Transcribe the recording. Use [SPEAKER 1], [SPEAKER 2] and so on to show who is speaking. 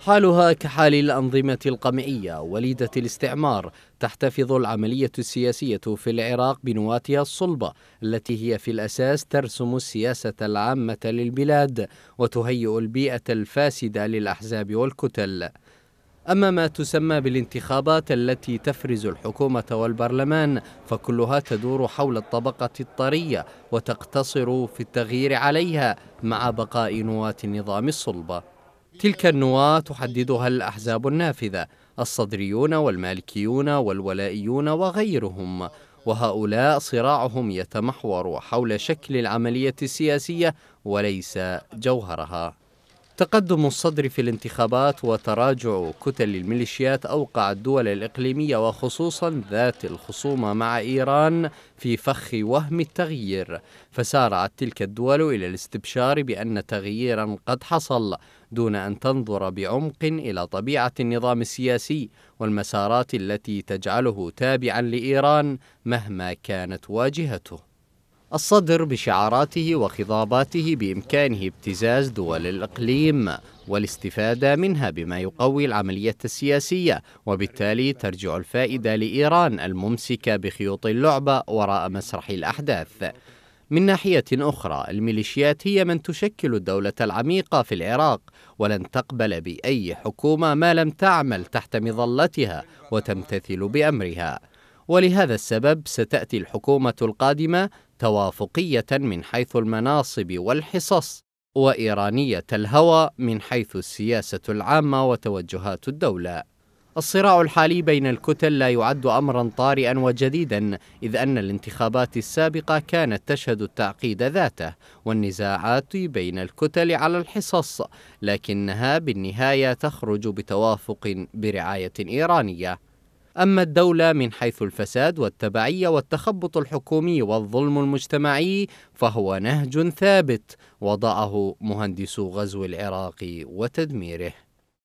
[SPEAKER 1] حالها كحال الأنظمة القمعية وليدة الاستعمار. تحتفظ العملية السياسية في العراق بنواتها الصلبة التي هي في الأساس ترسم السياسة العامة للبلاد وتهيئ البيئة الفاسدة للأحزاب والكتل. أما ما تسمى بالانتخابات التي تفرز الحكومة والبرلمان فكلها تدور حول الطبقة الطرية وتقتصر في التغيير عليها مع بقاء نواة النظام الصلبة تلك النواة تحددها الأحزاب النافذة الصدريون والمالكيون والولائيون وغيرهم وهؤلاء صراعهم يتمحور حول شكل العملية السياسية وليس جوهرها. تقدم الصدر في الانتخابات وتراجع كتل الميليشيات أوقع الدول الإقليمية وخصوصا ذات الخصومة مع إيران في فخ وهم التغيير فسارعت تلك الدول إلى الاستبشار بأن تغييرا قد حصل دون أن تنظر بعمق إلى طبيعة النظام السياسي والمسارات التي تجعله تابعا لإيران مهما كانت واجهته. الصدر بشعاراته وخضاباته بإمكانه ابتزاز دول الإقليم والاستفادة منها بما يقوي العملية السياسية وبالتالي ترجع الفائدة لإيران الممسكة بخيوط اللعبة وراء مسرح الأحداث. من ناحية أخرى الميليشيات هي من تشكل الدولة العميقة في العراق ولن تقبل بأي حكومة ما لم تعمل تحت مظلتها وتمتثل بأمرها. ولهذا السبب ستأتي الحكومة القادمة توافقية من حيث المناصب والحصص وإيرانية الهوى من حيث السياسة العامة وتوجهات الدولة. الصراع الحالي بين الكتل لا يعد امرا طارئا وجديدا إذ أن الانتخابات السابقة كانت تشهد التعقيد ذاته والنزاعات بين الكتل على الحصص لكنها بالنهاية تخرج بتوافق برعاية إيرانية أما الدولة من حيث الفساد والتبعية والتخبط الحكومي والظلم المجتمعي فهو نهج ثابت وضعه مهندسو غزو العراق وتدميره.